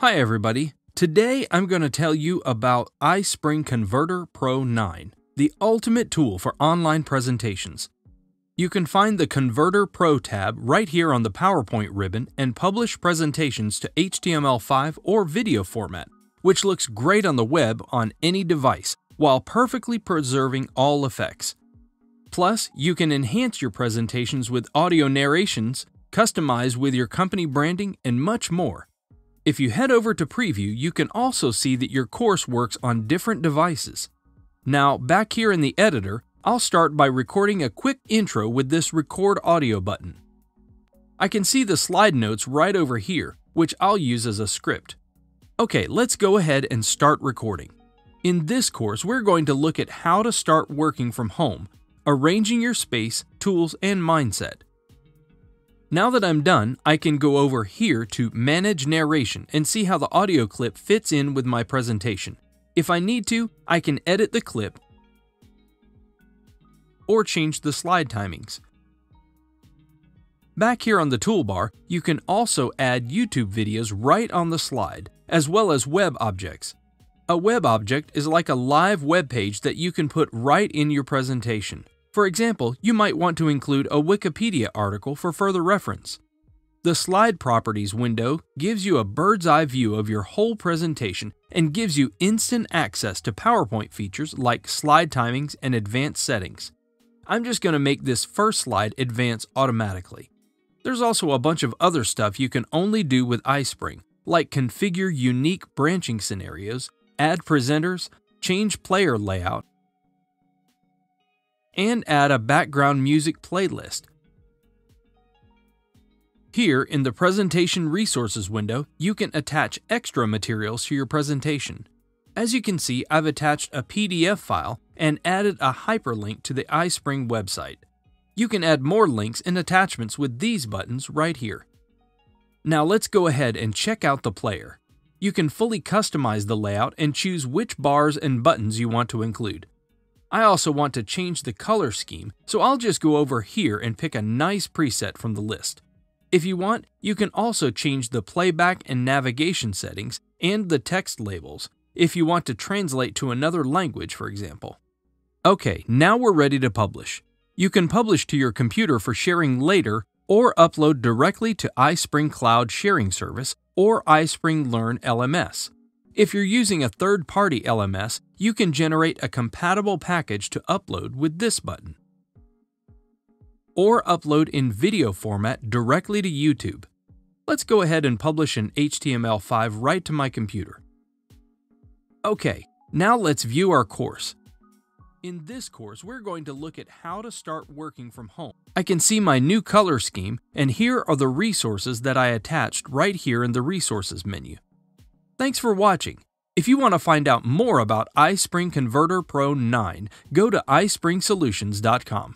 Hi everybody. Today I'm going to tell you about iSpring Converter Pro 9, the ultimate tool for online presentations. You can find the Converter Pro tab right here on the PowerPoint ribbon and publish presentations to HTML5 or video format, which looks great on the web on any device while perfectly preserving all effects. Plus, you can enhance your presentations with audio narrations, customize with your company branding, and much more. If you head over to Preview, you can also see that your course works on different devices. Now, back here in the editor, I'll start by recording a quick intro with this Record Audio button. I can see the slide notes right over here, which I'll use as a script. Okay, let's go ahead and start recording. In this course, we're going to look at how to start working from home, arranging your space, tools, and mindset. Now that I'm done, I can go over here to Manage Narration and see how the audio clip fits in with my presentation. If I need to, I can edit the clip or change the slide timings. Back here on the toolbar, you can also add YouTube videos right on the slide, as well as web objects. A web object is like a live web page that you can put right in your presentation. For example, you might want to include a Wikipedia article for further reference. The Slide Properties window gives you a bird's eye view of your whole presentation and gives you instant access to PowerPoint features like slide timings and advanced settings. I'm just going to make this first slide advance automatically. There's also a bunch of other stuff you can only do with iSpring, like configure unique branching scenarios, add presenters, change player layout, and add a background music playlist. Here in the Presentation Resources window, you can attach extra materials to your presentation. As you can see, I've attached a PDF file and added a hyperlink to the iSpring website. You can add more links and attachments with these buttons right here. Now let's go ahead and check out the player. You can fully customize the layout and choose which bars and buttons you want to include. I also want to change the color scheme, so I'll just go over here and pick a nice preset from the list. If you want, you can also change the playback and navigation settings and the text labels if you want to translate to another language, for example. Okay, now we're ready to publish. You can publish to your computer for sharing later or upload directly to iSpring Cloud Sharing Service or iSpring Learn LMS. If you're using a third party LMS, you can generate a compatible package to upload with this button. Or upload in video format directly to YouTube. Let's go ahead and publish an HTML5 right to my computer. Okay, now let's view our course. In this course, we're going to look at how to start working from home. I can see my new color scheme, and here are the resources that I attached right here in the Resources menu. Thanks for watching. If you want to find out more about iSpring Converter Pro 9, go to ispringsolutions.com.